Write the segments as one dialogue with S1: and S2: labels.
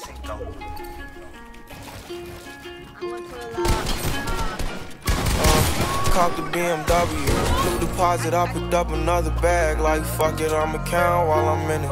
S1: cinco.
S2: Cop the BMW, new deposit, I picked up another bag. Like fuck it, I'ma count while I'm in it.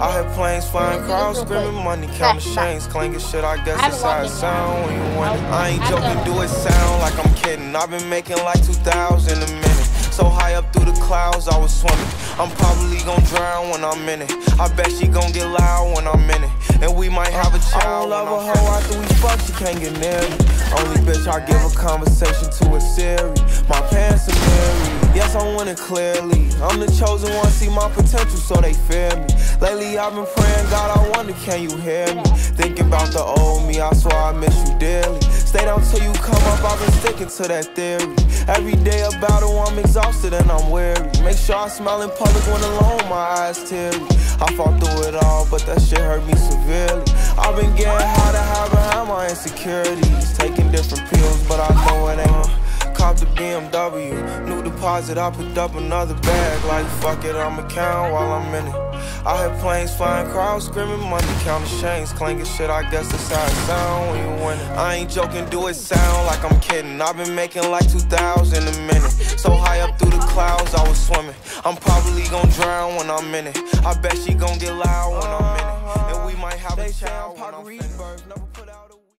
S2: I hear planes flying, crowds screaming, money counting chains, clanking shit. I guess that's how it sound when you win. I ain't joking, do it sound like I'm kidding. I've been making like 2,000 a minute. So high up through the clouds, I was swimming. I'm probably gonna drown when I'm in it. I bet she gon' get loud when I'm in it. And we might have a child. I don't love a hoe after we fuck, she can't get near me. Only bitch I give a conversation to a Siri. My pants are mirrored. Yes, I'm winning clearly. I'm the chosen one, see my potential, so they fear me. Lately, I've been praying, God, I wonder, can you hear me? Thinking about the old me, I swear I miss you dearly. Stay down till you come up, I've been sticking to that theory. Every day about it, I'm exhausted and I'm weary. Make smile in public when alone, my eyes teary. I fought through it all, but that shit hurt me severely. I've been getting high to hide behind my insecurities. Taking different pills, but I know it ain't. Cop the BMW, new deposit, I picked up another bag. Like fuck it, I'ma count while I'm in it. I hear planes flying, crowds screaming, money counting chains, clanking shit. I guess that's how it sound when you win. I ain't joking, do it sound like I'm kidding. I've been making like 2,000 a minute. So high up through the clouds, I was. I'm probably gonna drown when I'm in it. I bet she gonna get loud when I'm in it. And we might have a child when I'm finished.